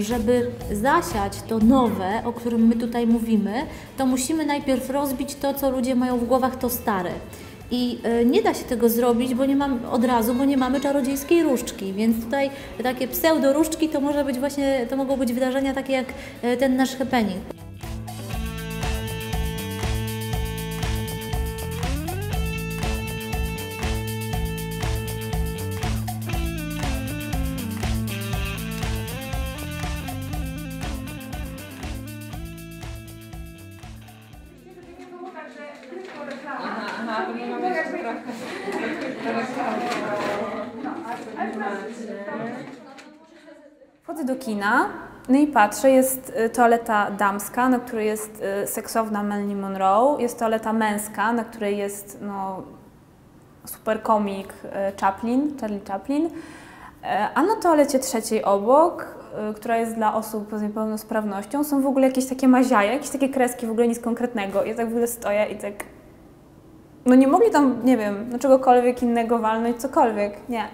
żeby zasiać to nowe, o którym my tutaj mówimy, to musimy najpierw rozbić to, co ludzie mają w głowach, to stare. I e, nie da się tego zrobić, bo nie mam od razu, bo nie mamy czarodziejskiej różdżki, więc tutaj takie pseudo różdżki to może być właśnie, to mogą być wydarzenia takie jak e, ten nasz happening. Wchodzę do kina, no i patrzę, jest y, toaleta damska, na której jest y, seksowna Marilyn Monroe, jest toaleta męska, na której jest no, super komik y, Chaplin, Charlie Chaplin, y, a na toalecie trzeciej obok, która jest dla osób z niepełnosprawnością, są w ogóle jakieś takie maziaje, jakieś takie kreski, w ogóle nic konkretnego. Ja tak w ogóle stoję i tak... No nie mogli tam, nie wiem, no czegokolwiek innego walnąć, cokolwiek, nie.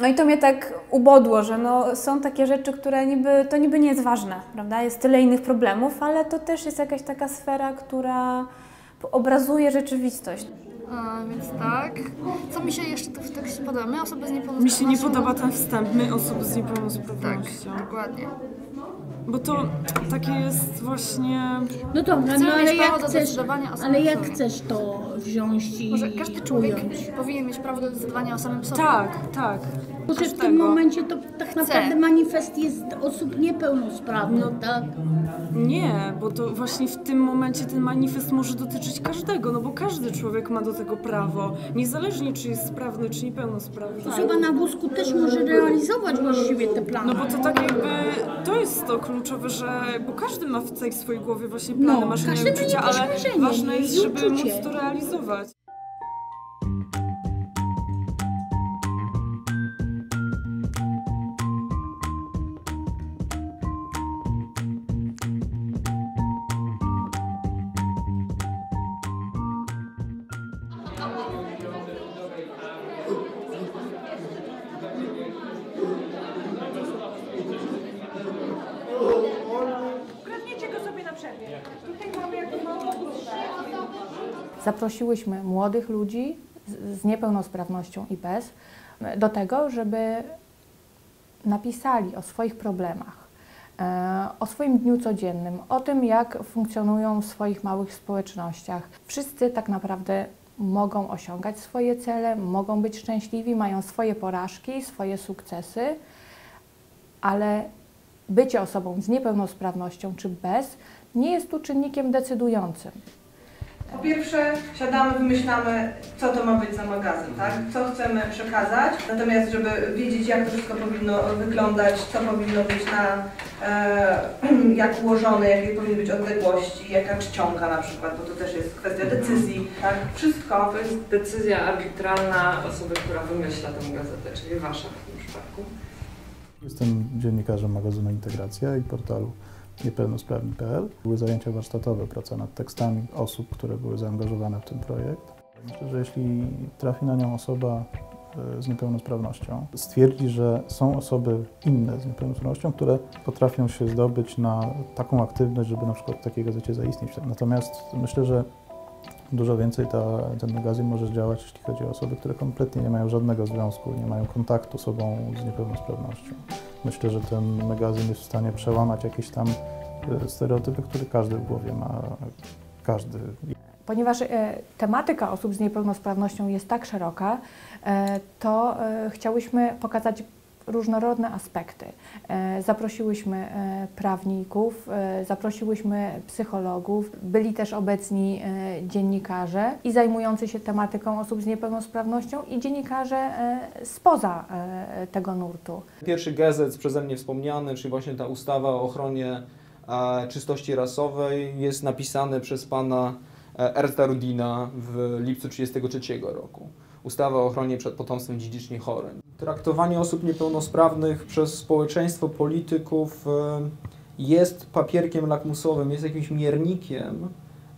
No i to mnie tak ubodło, że no, są takie rzeczy, które niby, to niby nie jest ważne, prawda? Jest tyle innych problemów, ale to też jest jakaś taka sfera, która obrazuje rzeczywistość. A, więc tak. Co mi się jeszcze w tekście podoba? My osoby z Mi niepełnosprawnością... się nie podoba ten wstęp, my osoby z Tak, niepełnosprawnością. dokładnie. Bo to takie jest właśnie... No dobra, Chcemy no ale jak do chcesz, decydowania o samym ale jak chcesz to wziąć i Może każdy człowiek ująć? powinien mieć prawo do decydowania o samym sobie. Tak, tak. Bo że w tym momencie to tak naprawdę manifest jest osób niepełnosprawnych, tak? Nie, bo to właśnie w tym momencie ten manifest może dotyczyć każdego, no bo każdy człowiek ma do tego prawo, niezależnie czy jest sprawny, czy niepełnosprawny. Osoba na wózku też może realizować właściwie te plany. No bo to tak jakby, to jest to kluczowe, że, bo każdy ma w tej swojej głowie właśnie plany, No, marzenia i uczucia, ale ważne jest, żeby móc to realizować. Zaprosiłyśmy młodych ludzi z, niepełnosprawnością i bez do tego, żeby napisali o swoich problemach, e, o swoim dniu codziennym, o tym, jak funkcjonują w swoich małych społecznościach. Wszyscy tak naprawdę mogą osiągać swoje cele, mogą być szczęśliwi, mają swoje porażki, swoje sukcesy, ale bycie osobą z niepełnosprawnością czy bez nie jest tu czynnikiem decydującym. Po pierwsze, siadamy, wymyślamy, co to ma być za magazyn, tak? Co chcemy przekazać. Natomiast, żeby wiedzieć, jak to wszystko powinno wyglądać, co powinno być na, e, jak ułożone, jakie powinny być odległości, jaka czcionka na przykład, bo to też jest kwestia decyzji, tak? Wszystko. To jest decyzja arbitralna osoby, która wymyśla tę gazetę, czyli wasza w tym przypadku. Jestem dziennikarzem magazynu Integracja i portalu niepełnosprawni.pl. Były zajęcia warsztatowe, praca nad tekstami osób, które były zaangażowane w ten projekt. Myślę, że jeśli trafi na nią osoba e, z niepełnosprawnością, stwierdzi, że są osoby inne z niepełnosprawnością, które potrafią się zdobyć na taką aktywność, żeby na przykład w takiej gazecie zaistnieć. Natomiast myślę, że dużo więcej ta, ten magazyn może działać, jeśli chodzi o osoby, które kompletnie nie mają żadnego związku, nie mają kontaktu z osobą z niepełnosprawnością. Myślę, że ten magazyn jest w stanie przełamać jakieś tam e, stereotypy, które każdy w głowie ma, każdy. Ponieważ e, tematyka osób z niepełnosprawnością jest tak szeroka, e, to e, chciałyśmy pokazać różnorodne aspekty. E, Zaprosiłyśmy e, prawników, e, zaprosiłyśmy psychologów, byli też obecni dziennikarze i zajmujący się tematyką osób z niepełnosprawnością i dziennikarze spoza tego nurtu. Pierwszy gazet przeze mnie wspomniany, czyli właśnie ta ustawa o ochronie czystości rasowej jest napisany przez pana e, Ernsta Rudina w lipcu 1933 roku. Ustawa o ochronie przed potomstwem dziedzicznie chorym. Traktowanie osób niepełnosprawnych przez społeczeństwo, polityków e, jest papierkiem lakmusowym, jest jakimś miernikiem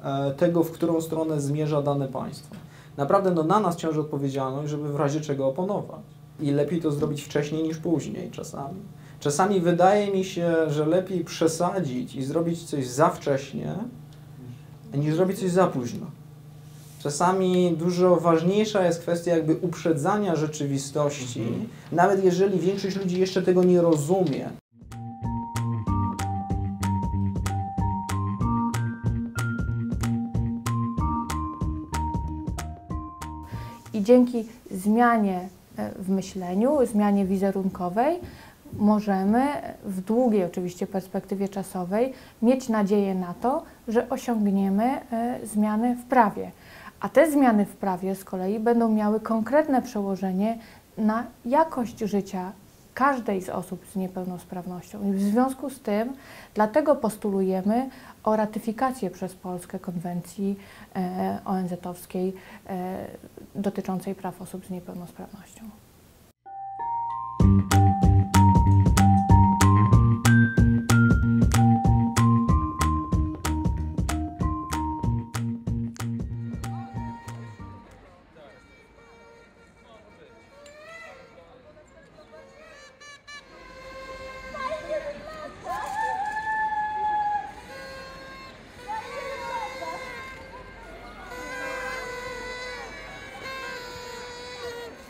e, tego, w którą stronę zmierza dane państwo. Naprawdę no, na nas ciąży odpowiedzialność, żeby w razie czego oponować. I lepiej to zrobić wcześniej niż później czasami. Czasami wydaje mi się, że lepiej przesadzić i zrobić coś za wcześnie, niż zrobić coś za późno. Czasami dużo ważniejsza jest kwestia jakby uprzedzania rzeczywistości, nawet jeżeli większość ludzi jeszcze tego nie rozumie. I dzięki zmianie e, w myśleniu, zmianie wizerunkowej, możemy w długiej oczywiście perspektywie czasowej mieć nadzieję na to, że osiągniemy e, zmiany w prawie. A te zmiany w prawie z kolei będą miały konkretne przełożenie na jakość życia każdej z osób z niepełnosprawnością. I w związku z tym, dlatego postulujemy o ratyfikację przez Polskę konwencji e, ONZ-owskiej e, dotyczącej praw osób z niepełnosprawnością.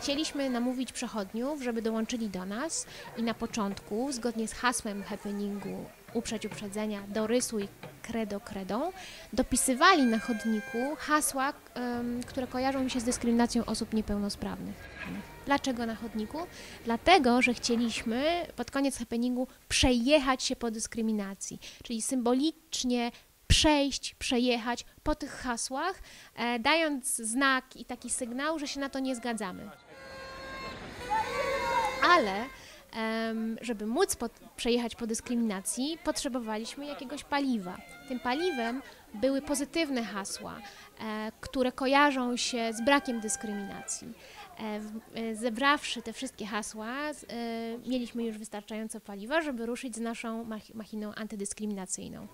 Chcieliśmy namówić przechodniów, żeby dołączyli do nas i na początku, zgodnie z hasłem happeningu Uprzeć uprzedzenia, dorysuj credo credą, dopisywali na chodniku hasła, które kojarzą mi się z dyskryminacją osób niepełnosprawnych. Dlaczego na chodniku? Dlatego, że chcieliśmy pod koniec happeningu przejechać się po dyskryminacji, czyli symbolicznie przejść, przejechać po tych hasłach, e, dając znak i taki sygnał, że się na to nie zgadzamy ale żeby móc przejechać po dyskryminacji, potrzebowaliśmy jakiegoś paliwa. Tym paliwem były pozytywne hasła, e, które kojarzą się z brakiem dyskryminacji. E, e, zebrawszy te wszystkie hasła, mieliśmy już wystarczająco paliwa, żeby ruszyć z naszą machiną antydyskryminacyjną.